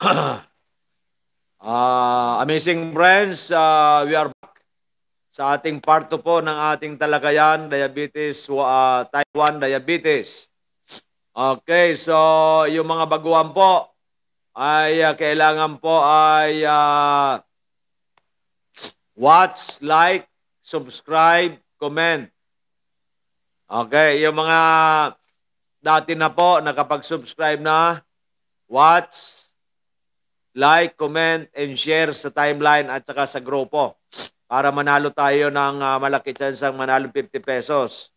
uh, amazing friends, uh, we are back sa ating part 2 po ng ating talakayan, diabetes, uh, type 1 diabetes. Okay, so yung mga baguhan po ay uh, kailangan po ay uh, watch, like, subscribe, comment. Okay, yung mga dati na po nakapag-subscribe na, watch, like, comment, and share sa timeline at saka sa grupo para manalo tayo ng uh, malaki chansang manalo 50 pesos.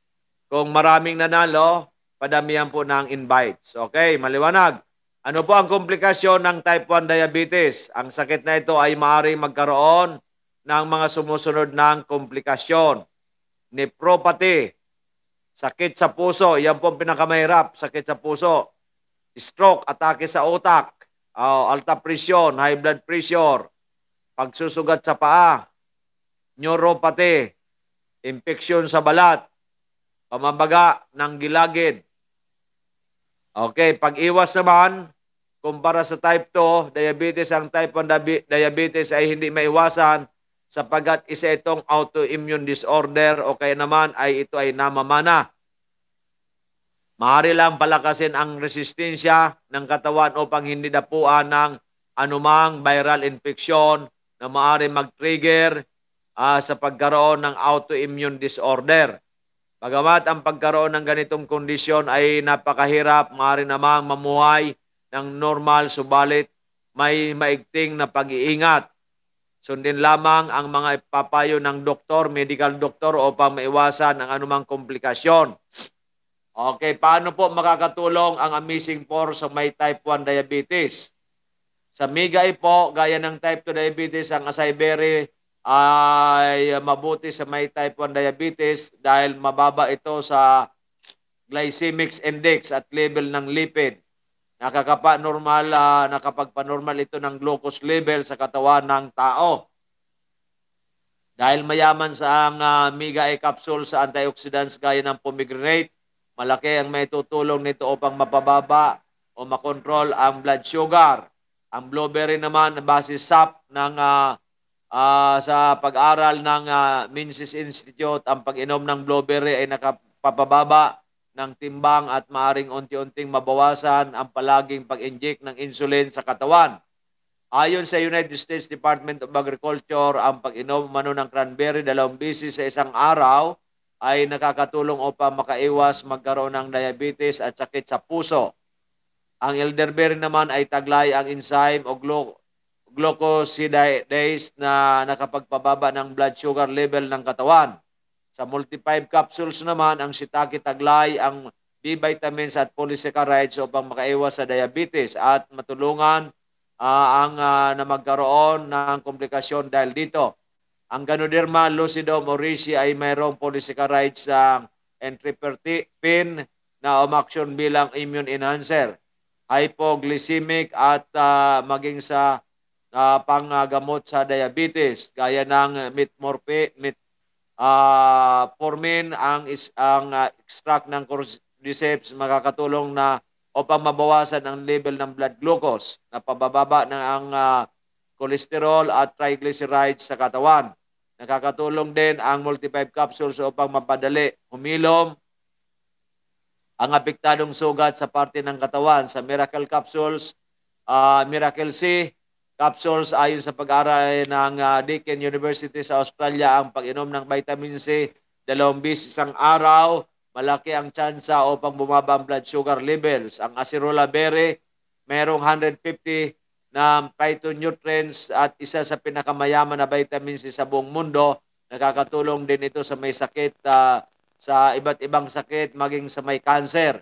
Kung maraming nanalo, padamihan po ng invites. Okay, maliwanag. Ano po ang komplikasyon ng type 1 diabetes? Ang sakit na ito ay maaaring magkaroon ng mga sumusunod ng komplikasyon. Nephropathy, sakit sa puso, yan po ang pinakamahirap, sakit sa puso. Stroke, atake sa utak, uh, alta presyon, high blood pressure, pagsusugat sa paa, neuropathy, infeksyon sa balat, pamabaga ng gilagid. Okay, pag-iwas naman, kumpara sa type 2, diabetes, ang type 1 diabetes ay hindi maiwasan sapagat isa itong autoimmune disorder o kaya naman ay ito ay namamana. Maaari lang palakasin ang resistensya ng katawan upang hindi dapuan ng anumang viral infection na maaari mag-trigger uh, sa pagkaroon ng autoimmune disorder. Bagamat ang pagkaroon ng ganitong kondisyon ay napakahirap, maaari namang mamuhay ng normal subalit may maigting na pag-iingat Sundin lamang ang mga ipapayo ng doktor, medical doctor upang maiwasan ang anumang komplikasyon. Okay, paano po makakatulong ang Amazing Force sa may type 1 diabetes? Sa Migay po, gaya ng type 2 diabetes, ang acai berry ay mabuti sa may type 1 diabetes dahil mababa ito sa glycemic index at level ng lipid nakakapa-normal, uh, nakapagpa-normal ito ng glucose level sa katawan ng tao. Dahil mayaman sa ang uh, Mega E capsule sa antioxidants gaya ng pomegranate, malaki ang may tutulong nito upang mapababa o makontrol ang blood sugar. Ang blueberry naman base sap ng uh, uh, sa pag-aral ng uh, Menzies Institute, ang pag-inom ng blueberry ay nakapapababa ng timbang at maaring unti-unting mabawasan ang palaging pag-inject ng insulin sa katawan. Ayon sa United States Department of Agriculture, ang pag-inom mano ng cranberry dalawang bisis sa isang araw ay nakakatulong upang makaiwas magkaroon ng diabetes at sakit sa puso. Ang elderberry naman ay taglay ang enzyme o glu- glucosidase na nakapagpababa ng blood sugar level ng katawan. Sa multi-5 capsules naman, ang shiitake taglay ang B vitamins at polysaccharides upang makaiwas sa diabetes at matulungan uh, ang uh, na magkaroon ng komplikasyon dahil dito. Ang Ganoderma lucidum oryzae ay mayroong polysaccharides sa entripertipin na umaksyon bilang immune enhancer, hypoglycemic at uh, maging sa uh, panggamot sa diabetes. Gaya ng metmorphin, met, uh, formin ang is, ang uh, extract ng cordyceps makakatulong na upang mabawasan ang level ng blood glucose. Na pabababa ng ang uh, cholesterol at triglycerides sa katawan. Nakakatulong din ang multi-5 capsules upang mapadali humilom ang apektadong sugat sa parte ng katawan. Sa Miracle Capsules, uh, Miracle C, capsules ayon sa pag-aaral ng uh, Deakin University sa Australia ang pag-inom ng vitamin C dalawang bis isang araw malaki ang tsansa upang bumaba ang blood sugar levels. Ang acerola berry mayroong 150 na phytonutrients at isa sa pinakamayaman na vitamin C sa buong mundo. Nakakatulong din ito sa may sakit uh, sa iba't ibang sakit maging sa may cancer.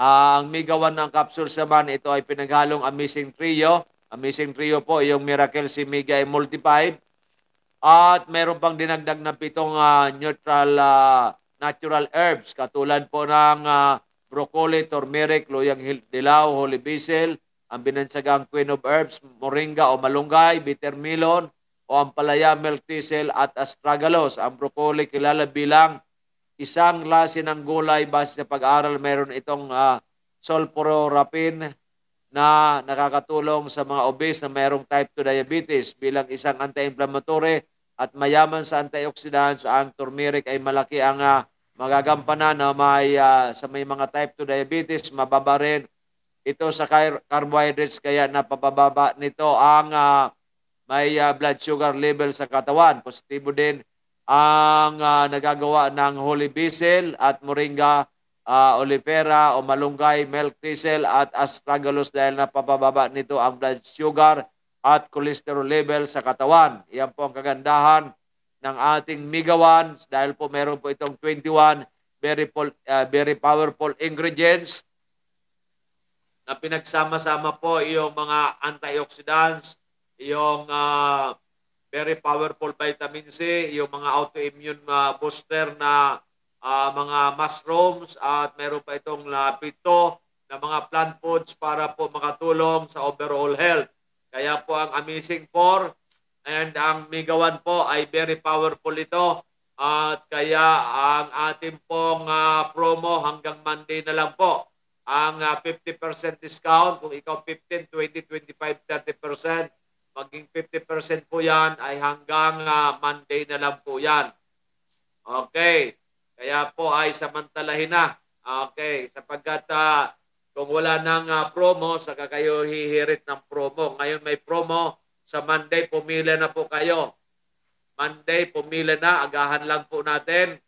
Uh, ang 1 ng capsules naman ito ay pinaghalong Amazing Trio Amazing trio po, yung Miracle si Mega Multified. At meron pang dinagdag na pitong uh, neutral uh, natural herbs katulad po ng uh, broccoli, turmeric, luyang dilaw, holy basil, ang binansagang queen of herbs, moringa o malunggay, bitter melon, o ang palaya, milk thistle at astragalus. Ang broccoli kilala bilang isang klase ng gulay base sa pag-aaral meron itong uh, sulforapine na nakakatulong sa mga obese na mayroong type 2 diabetes bilang isang anti-inflammatory at mayaman sa antioxidants. Ang turmeric ay malaki ang uh, magagampanan na may, uh, sa may mga type 2 diabetes, mababa rin ito sa car- carbohydrates kaya napababa nito ang uh, may uh, blood sugar level sa katawan. Positibo din ang uh, nagagawa ng holy basil at moringa uh, olivera o malunggay, milk thistle at astragalus dahil napapababa nito ang blood sugar at cholesterol level sa katawan. Iyan po ang kagandahan ng ating Migawan dahil po meron po itong 21 very, uh, very powerful ingredients na pinagsama-sama po yung mga antioxidants, yung uh, very powerful vitamin C, yung mga autoimmune uh, booster na uh, mga mushrooms at meron pa itong lapito na mga plant foods para po makatulong sa overall health. Kaya po ang Amazing 4 and ang Mega 1 po ay very powerful ito at kaya ang ating pong uh, promo hanggang Monday na lang po. Ang uh, 50% discount kung ikaw 15, 20, 25, 30%, maging 50% po yan ay hanggang uh, Monday na lang po yan. Okay. Kaya po ay samantalahin na. Okay, sapagkat uh, kung wala nang uh, promo, saka kayo hihirit ng promo. Ngayon may promo, sa Monday pumila na po kayo. Monday pumila na, agahan lang po natin.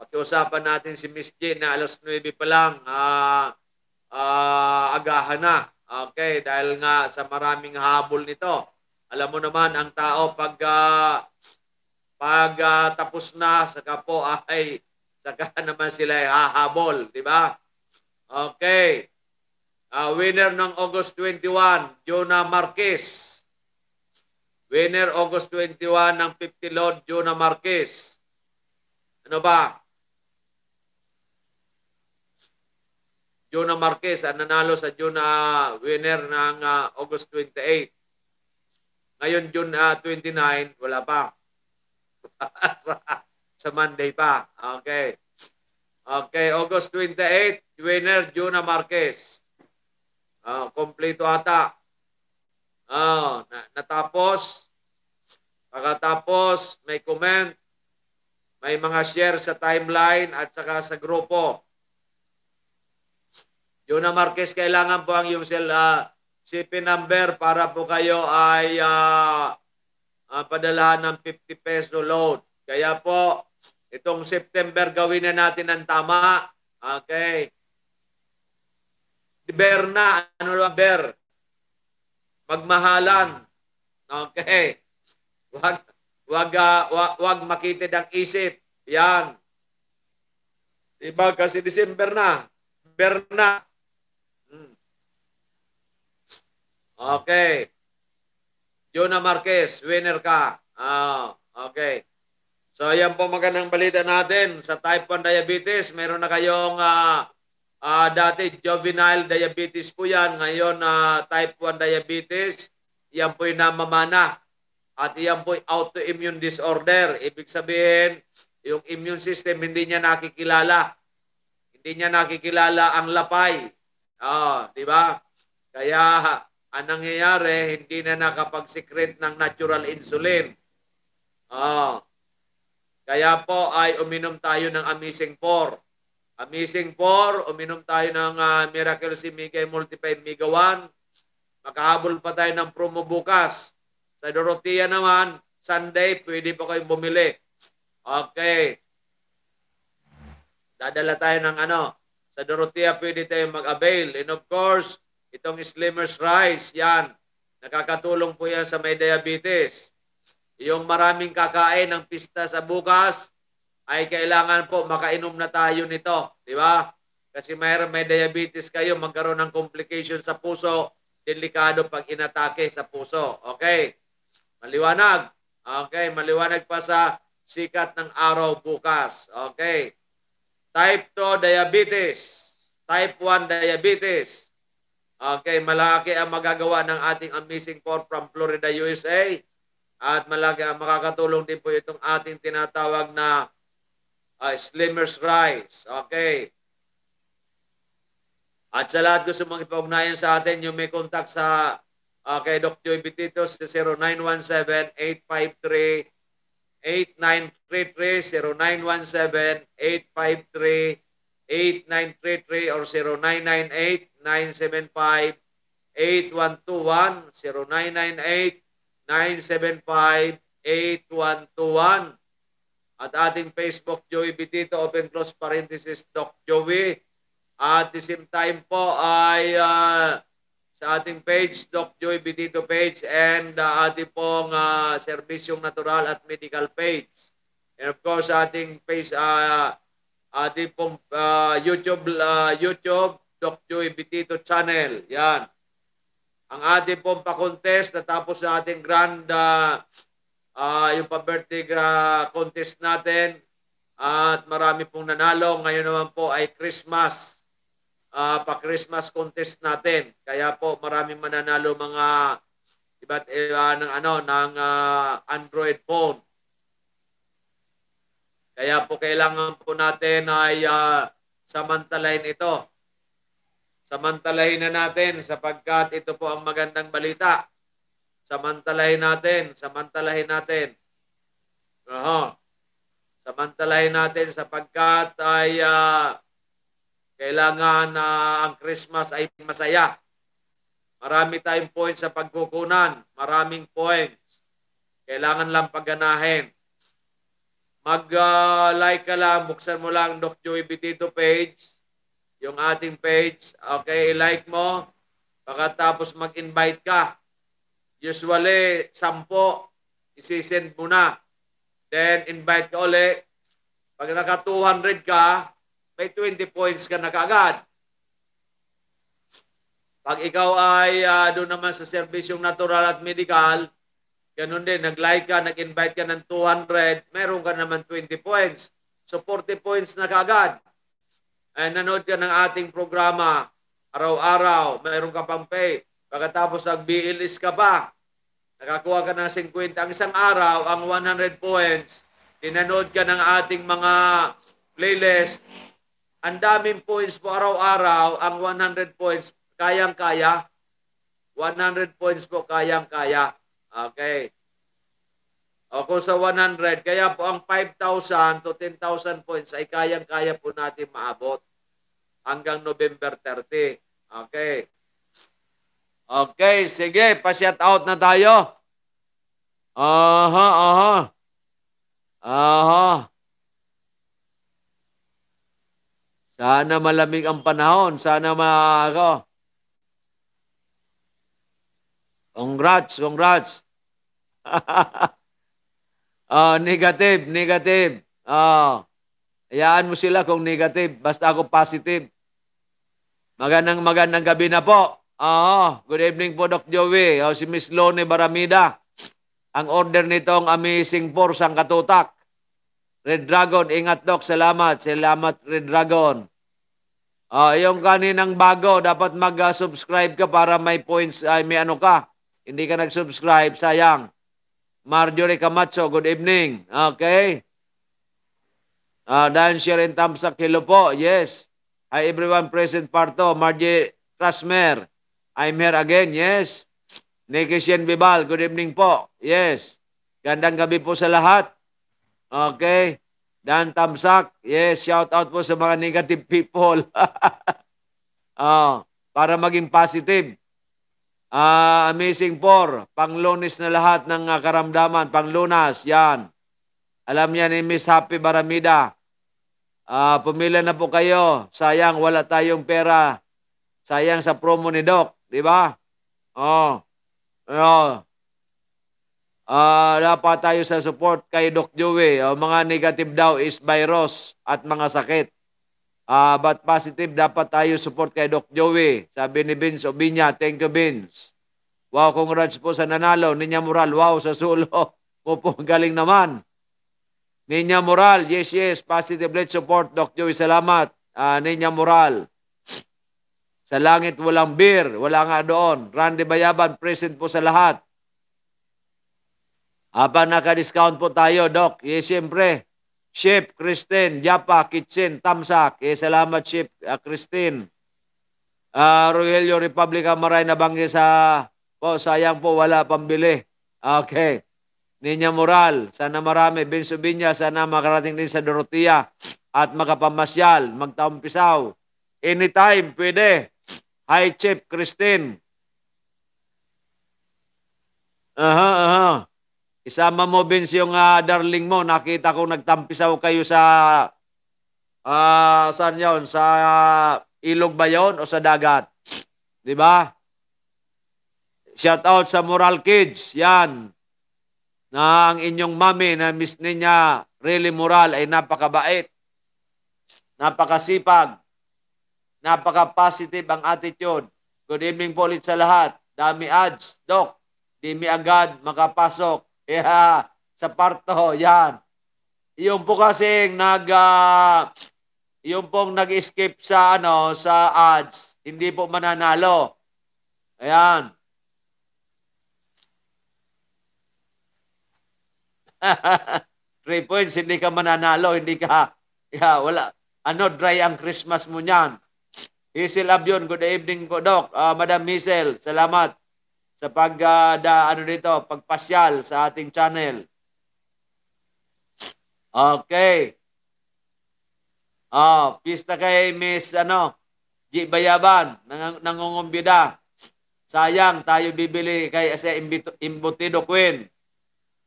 Pakiusapan natin si Miss J na alas 9 pa lang, uh, uh, agahan na. Okay, dahil nga sa maraming habol nito. Alam mo naman, ang tao pag uh, pag uh, tapos na, saka po ay saka naman sila ay hahabol, di ba? Okay. Uh, winner ng August 21, Jonah Marquez. Winner August 21 ng 50 load, Jonah Marquez. Ano ba? Jonah Marquez ang nanalo sa Jonah winner ng uh, August 28. Ngayon June uh, 29, wala pa. sa Monday pa. Okay. Okay, August 28, winner Juna Marquez. Uh, kompleto ata. Uh, na, natapos. Pagkatapos, may comment. May mga share sa timeline at saka sa grupo. Juna Marquez, kailangan po ang yung cell, uh, CP number para po kayo ay uh, uh, padalahan ng 50 peso load. Kaya po, itong September gawin na natin ng tama. Okay. Ber na, ano lang ber? Magmahalan. Okay. Wag wag uh, wag, wag makitid ang isip. Yan. Diba kasi December na. Ber na. Hmm. Okay. Jonah Marquez, winner ka. Ah, okay. So, yan po magandang balita natin. Sa type 1 diabetes, meron na kayong uh, uh, dati juvenile diabetes po yan. Ngayon, uh, type 1 diabetes, yan po yung namamana. At yan po autoimmune disorder. Ibig sabihin, yung immune system hindi niya nakikilala. Hindi niya nakikilala ang lapay. Oh, di ba? Kaya ang nangyayari, hindi na nakapag-secrete ng natural insulin. Oh. Kaya po ay uminom tayo ng Amazing 4. Amazing 4, uminom tayo ng uh, Miracle C Mega Multiplied Mega 1. Makahabol pa tayo ng promo bukas. Sa Dorotea naman, Sunday, pwede pa kayong bumili. Okay. Dadala tayo ng ano. Sa Dorotea, pwede tayong mag-avail. And of course, Itong Slimmer's Rice, yan. Nakakatulong po yan sa may diabetes. Yung maraming kakain ng pista sa bukas, ay kailangan po makainom na tayo nito. Di ba? Kasi mayroon may diabetes kayo, magkaroon ng complication sa puso, delikado pag inatake sa puso. Okay? Maliwanag. Okay, maliwanag pa sa sikat ng araw bukas. Okay. Type 2 diabetes. Type 1 diabetes. Okay, malaki ang magagawa ng ating Amazing Four from Florida, USA. At malaki ang makakatulong din po itong ating tinatawag na uh, Slimmer's Rice. Okay. At sa lahat gusto mong ipag sa atin, yung may contact sa uh, kay Dr. Joy Bitito sa 0917-853-8933, 0917-853-8933 or 0998-975-8121, 0998-975-8121. At ating Facebook, Joey Bitito, open close parenthesis, Doc Joey. At the same time po ay uh, sa ating page, Doc Joy Bitito page and uh, ating pong uh, Servisyong Natural at Medical page. And of course, ating page, uh, ating pong uh, YouTube, uh, YouTube, Doc Joy Bitito channel. Yan. Ang ating pong pa-contest, natapos sa ating grand, uh, uh, yung pa-birthday uh, contest natin. At marami pong nanalo. Ngayon naman po ay Christmas uh, pa-Christmas contest natin. Kaya po maraming mananalo mga iba't uh, ng ano ng uh, Android phone. Kaya po kailangan po natin ay uh, samantalahin ito. Samantalahin na natin sapagkat ito po ang magandang balita. Samantalahin natin, samantalahin natin. Oho. Samantalahin natin sapagkat ay uh, kailangan na uh, ang Christmas ay masaya. Marami tayong points sa pagkukunan. Maraming points. Kailangan lang pagganahin. Mag-like uh, ka lang, buksan mo lang Doc Joey Bitito page, yung ating page. Okay, like mo. Pagkatapos mag-invite ka. Usually, sampo, isisend mo na. Then, invite ka ulit. Pag naka 200 ka, may 20 points ka na kaagad. Pag ikaw ay uh, doon naman sa serbisyong natural at medical, ganun din, nag-like ka, nag-invite ka ng 200, meron ka naman 20 points. So 40 points na kaagad. Ay nanood ka ng ating programa, araw-araw, meron ka pang pay. Pagkatapos nag-BLS ka pa, nakakuha ka ng 50. Ang isang araw, ang 100 points, tinanood ka ng ating mga playlist, ang daming points po araw-araw, ang 100 points, kayang-kaya. 100 points po, kayang-kaya. Okay. O kung sa 100, kaya po ang 5,000 to 10,000 points ay kayang-kaya po natin maabot hanggang November 30. Okay. Okay, sige, pa-shout out na tayo. Aha, aha. Aha. Sana malamig ang panahon. Sana ma ako. Congrats, congrats. uh, negative, negative. Uh, hayaan mo sila kung negative. Basta ako positive. Magandang magandang gabi na po. Uh, good evening po, Doc Joey. Uh, si Miss Lone Baramida. Ang order nitong Amazing Force ang katutak. Red Dragon, ingat Doc. Salamat. Salamat, Red Dragon. Uh, yung kaninang bago, dapat mag-subscribe ka para may points, ay may ano ka. Hindi ka nag-subscribe, sayang. Marjorie Camacho, good evening. Okay. Uh, Dan thumbs up. Hello po. Yes. Hi everyone present parto. Marjorie Trasmer. I'm here again. Yes. Nikki Sien Bibal, good evening po. Yes. Gandang gabi po sa lahat. Okay. Dan Tamsak, yes, shout out po sa mga negative people. uh, para maging positive. Uh, amazing for, panglunis na lahat ng uh, karamdaman, panglunas, yan. Alam niya ni Miss Happy Baramida. Uh, pumila na po kayo. Sayang wala tayong pera. Sayang sa promo ni Doc, di ba? Oh. Oh. Uh, dapat tayo sa support kay Doc Joey. Uh, mga negative daw is virus at mga sakit. Uh, but positive, dapat tayo support kay Doc Joey. Sabi ni Vince Obinya, thank you Vince. Wow, congrats po sa nanalo. Ninya Moral, wow, sa sulo. Opo, galing naman. Ninya Moral, yes, yes, positive let's support Doc Joey. Salamat. Uh, Ninya Moral. Sa langit walang beer, wala nga doon. Randy Bayaban, present po sa lahat. Aba, naka-discount po tayo, Doc. Eh, siyempre, Chef Christine, Japa, Kitchen, Tamsak. Eh, salamat, Chef uh, Christine. Uh, Rogelio Republica Maray na banggi sa po sayang po wala pambili. Okay. Ninya Moral, sana marami. Benso Binya, sana makarating din sa Dorotea at makapamasyal, magtampisaw. Anytime, pwede. Hi, Chief Christine. Aha, aha. Isama mo, Vince, yung uh, darling mo. Nakita ko nagtampisaw kayo sa uh, saan yun? Sa ilog ba yun o sa dagat? Di ba? Shout out sa Moral Kids. Yan. Na ang inyong mami na miss niya really moral ay napakabait. Napakasipag. Napaka-positive ang attitude. Good evening po ulit sa lahat. Dami ads. Doc, di mi agad makapasok. Yeah, sa parto. Yan. Yung po kasing nag uh, yung pong nag-escape sa ano sa ads, hindi po mananalo. Ayan. Three points, hindi ka mananalo, hindi ka, yeah, wala. Ano, dry ang Christmas mo niyan. Hazel Abion, good evening po, Doc. Uh, Madam Hazel, salamat sa pag uh, da, ano dito, pagpasyal sa ating channel. Okay. Oh, pista kay Miss ano, G Bayaban, nang nangungumbida. Sayang tayo bibili kay sa Imbutido Queen.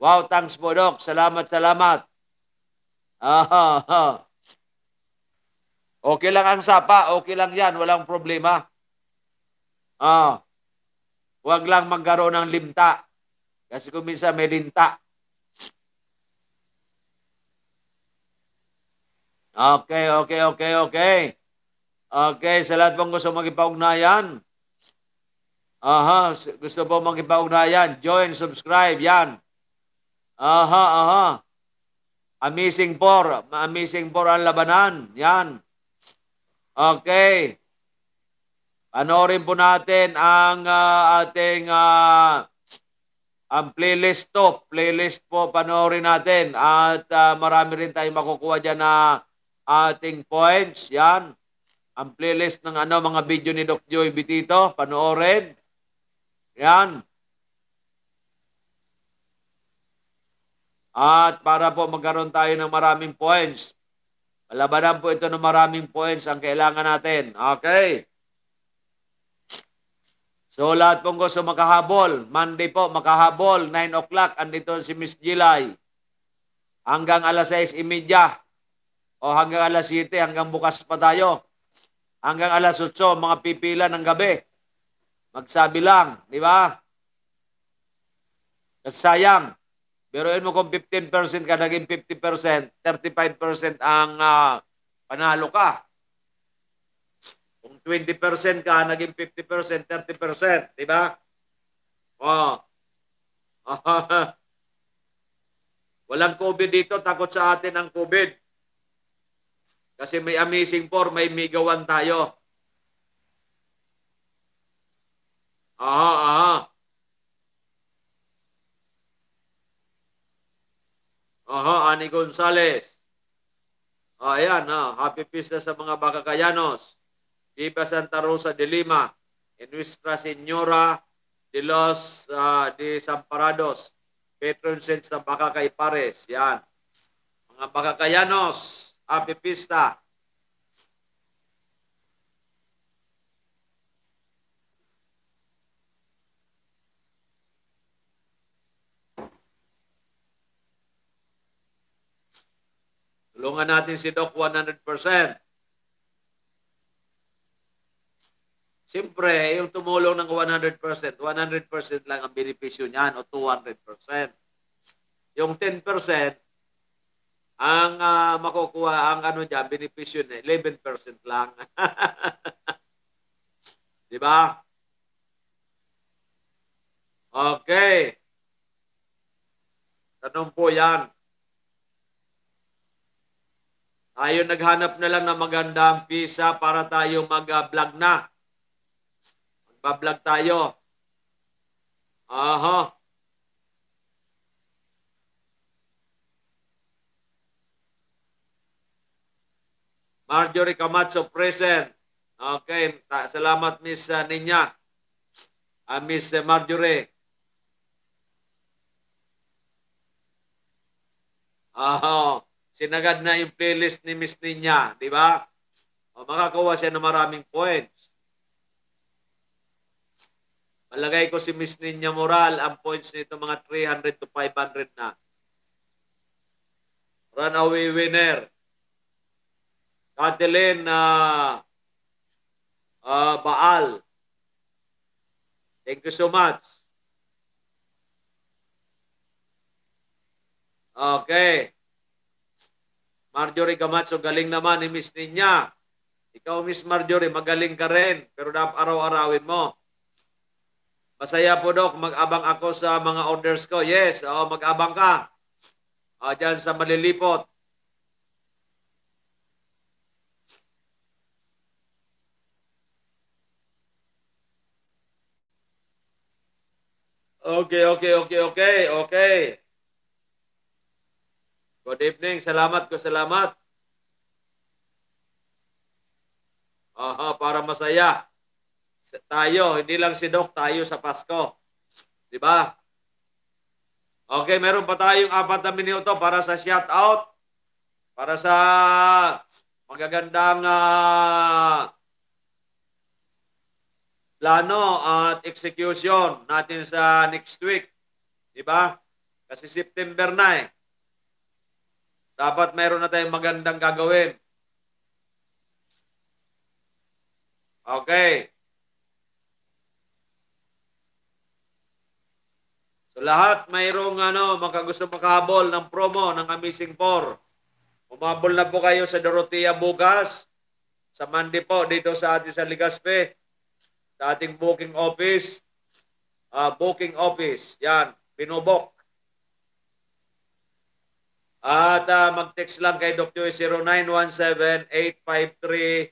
Wow, thanks po, Doc. Salamat, salamat. Ah, ah. Okay lang ang sapa, okay lang yan, walang problema. Ah. Huwag lang magkaroon ng limta. Kasi kung minsan may linta. Okay, okay, okay, okay. Okay, sa lahat pong gusto magipag-ugnayan. Aha, gusto po magipag-ugnayan. Join, subscribe, yan. Aha, aha. Amazing for. Amazing for ang labanan. Yan. Okay. Panoorin po natin ang uh, ating uh, ang playlist to. Playlist po panoorin natin. At uh, marami rin tayong makukuha dyan na ating points. Yan. Ang playlist ng ano mga video ni Doc Joy Bitito. Panoorin. Yan. At para po magkaroon tayo ng maraming points, malabanan po ito ng maraming points ang kailangan natin. Okay. So lahat pong gusto makahabol, Monday po makahabol, 9 o'clock, andito si Miss Gilay. Hanggang alas 6.30 o hanggang alas 7, hanggang bukas pa tayo. Hanggang alas 8, mga pipila ng gabi. Magsabi lang, di ba? Kasi sayang, Biruin mo kung 15% ka, naging 50%, 35% ang uh, panalo ka. Kung 20% ka, naging 50%, 30%. Di ba? Oh. Walang COVID dito, takot sa atin ang COVID. Kasi may amazing four, may one tayo. Aha, aha. Aha, Ani Gonzales. Oh, ayan, ha. Happy Pista sa mga Bakakayanos. Viva Santa Rosa de Lima. En Nuestra Señora de los uh, de Samparados. Patron saints ng Bakakay Pares. Yan. Mga Bakakayanos. Happy Pista. Tulungan natin si Doc 100%. Siyempre, yung tumulong ng 100%, 100% lang ang benepisyo niyan o 200%. Yung 10%, ang uh, makukuha, ang ano dyan, benepisyo niya, 11% lang. Di ba? Okay. Tanong po yan. Tayo naghanap na lang ng magandang visa para tayo mag-vlog na. Magba-vlog tayo. Aha. Marjorie Camacho present. Okay, salamat Miss uh, Ninya. Uh, Miss Marjorie. Oh, sinagad na yung playlist ni Miss Ninya, di ba? O, makakuha siya ng maraming points. Malagay ko si Miss Ninya Moral, ang points nito mga 300 to 500 na. Runaway winner. Kathleen na uh, Baal. Thank you so much. Okay. Marjorie Camacho, galing naman ni Miss Ninya. Ikaw, Miss Marjorie, magaling ka rin. Pero dapat araw-arawin mo. Masaya po, Dok. Mag-abang ako sa mga orders ko. Yes, oh, mag-abang ka. Uh, dyan sa malilipot. Okay, okay, okay, okay, okay. Good evening. Salamat ko, salamat. Aha, para masaya. Tayo, hindi lang si Doc, tayo sa Pasko. Di ba? Okay, meron pa tayong apat na minuto para sa shout out. Para sa magagandang uh, plano at execution natin sa next week. Di ba? Kasi September na eh. Dapat meron na tayong magandang gagawin. Okay. So lahat mayroong ano, makagusto makahabol ng promo ng Amazing 4. Umabol na po kayo sa Dorotea bukas. Sa Monday po dito sa atin sa Ligaspe. Sa ating booking office. Uh, booking office. Yan. Pinubok. At uh, mag-text lang kay Dr. 0917-853-8933,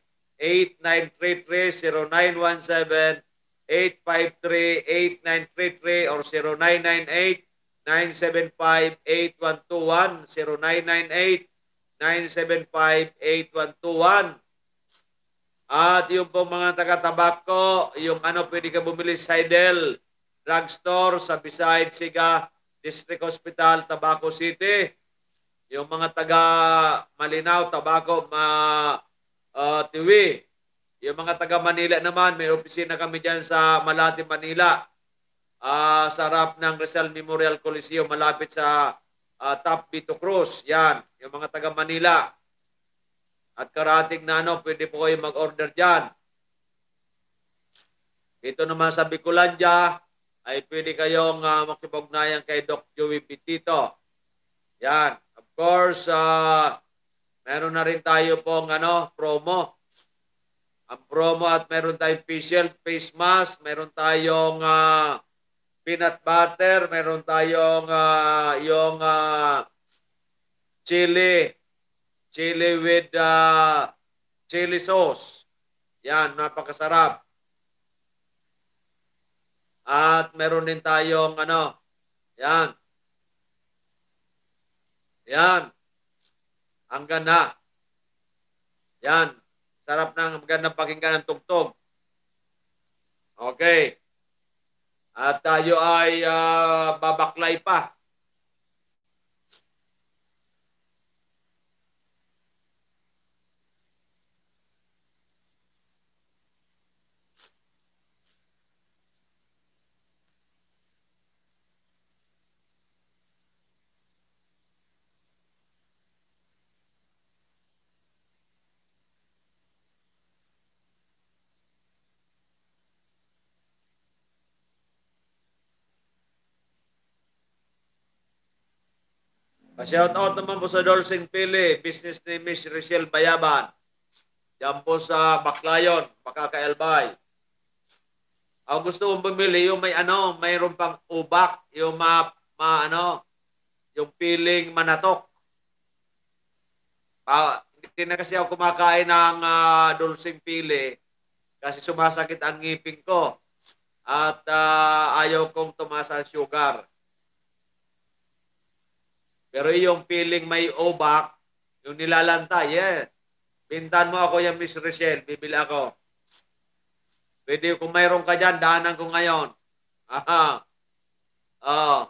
0917-853-8933 or 0998-975-8121, 0998-975-8121. At yung pong mga taga-tabako, yung ano pwede ka bumili, Sidel Drugstore sa Beside Siga District Hospital, Tabaco City yung mga taga Malinaw, Tabaco, ma, uh, Tiwi. Yung mga taga Manila naman, may opisina kami dyan sa Malati, Manila. Uh, sa harap ng Rizal Memorial Coliseum, malapit sa uh, Top Vito Cruz. Yan, yung mga taga Manila. At karating na ano, pwede po kayo mag-order dyan. Ito naman sa Bicolandia, ay pwede kayong uh, makipagnayan kay Doc Joey Pitito. Yan course, uh, meron na rin tayo pong ano, promo. Ang promo at meron tayong facial face mask, meron tayong uh, peanut butter, meron tayong uh, yung uh, chili, chili with uh, chili sauce. Yan, napakasarap. At meron din tayong ano, yan, yan. Ang ganda. Yan. Sarap ng magandang pakinggan ng tugtog. Okay. At tayo ay uh, babaklay pa. Pa-shout out naman po sa Dolcing Pili, business ni Miss Rachel Bayaban. Yan po sa Baclayon, Pakakaelbay. Ang gusto kong bumili, yung may ano, mayroon pang ubak, yung ma, ma ano, yung piling manatok. Pa, hindi na kasi ako kumakain ng uh, dulcing pili kasi sumasakit ang ngipin ko at uh, ayaw kong tumasa ang sugar. Pero yung feeling may obak, yung nilalanta, yeah. Bintan mo ako yung Miss Rochelle, bibili ako. Pwede kung mayroon ka dyan, daanan ko ngayon. Aha. Oh.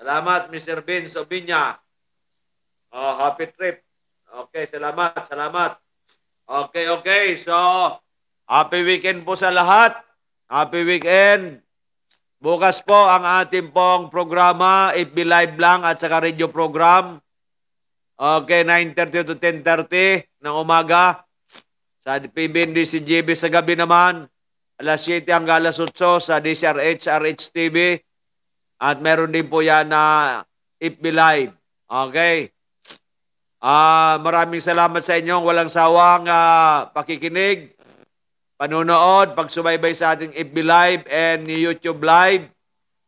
Salamat, Mr. Vince Obinya. Oh, happy trip. Okay, salamat, salamat. Okay, okay. So, happy weekend po sa lahat. Happy weekend. Bukas po ang ating pong programa, FB Live lang at saka radio program. Okay, 9.30 to 10.30 ng umaga. Sa PBND CGB sa gabi naman. Alas 7 hanggang alas 8 sa DCRH, RH TV. At meron din po yan na FB Live. Okay. Ah, maraming salamat sa inyong walang sawang ah, pakikinig, panonood, pagsubaybay sa ating FB Live and YouTube Live.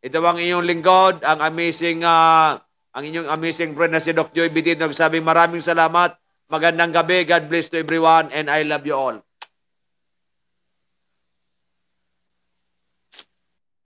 Ito ang inyong lingkod, ang amazing ah, ang inyong amazing friend na si Doc Joy Bitino. Sabi maraming salamat. Magandang gabi. God bless to everyone and I love you all.